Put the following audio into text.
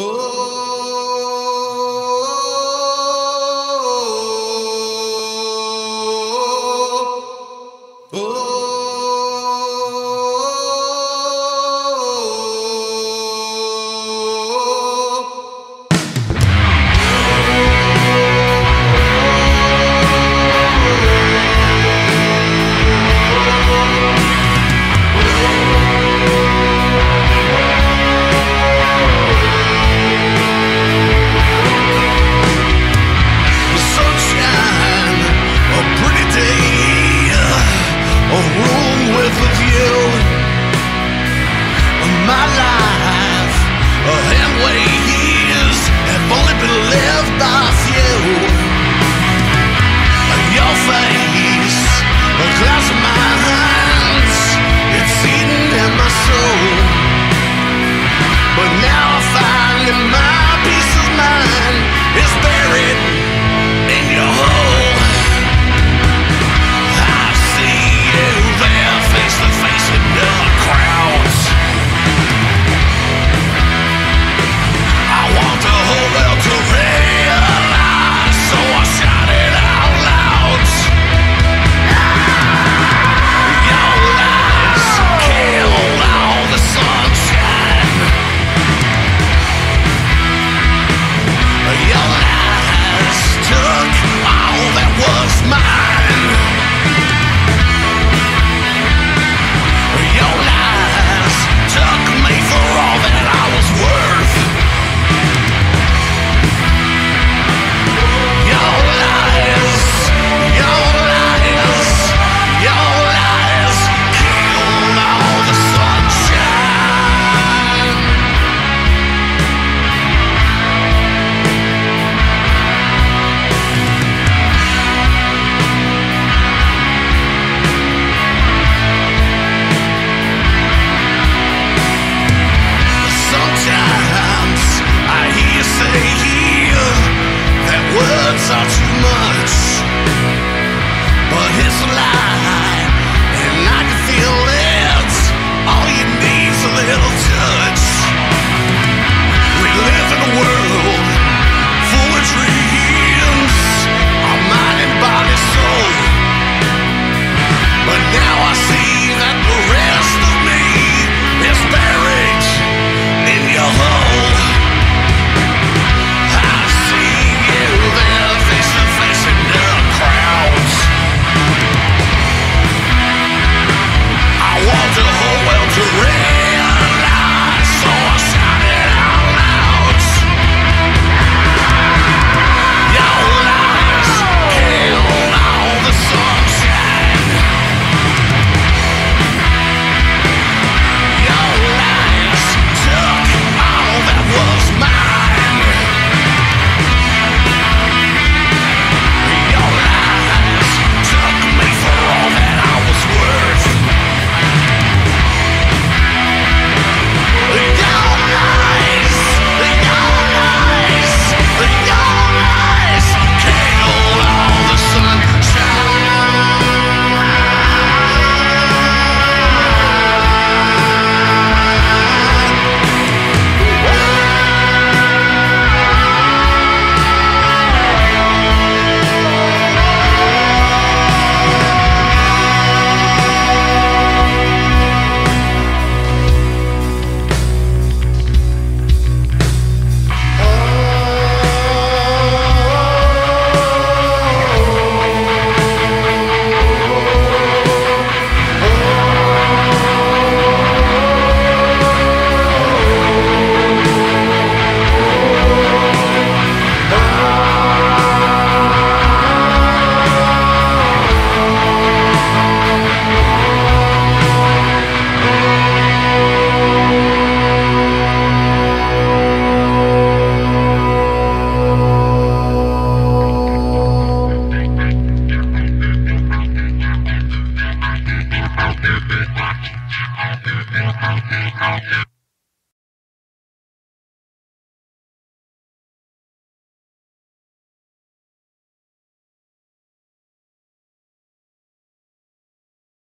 Oh.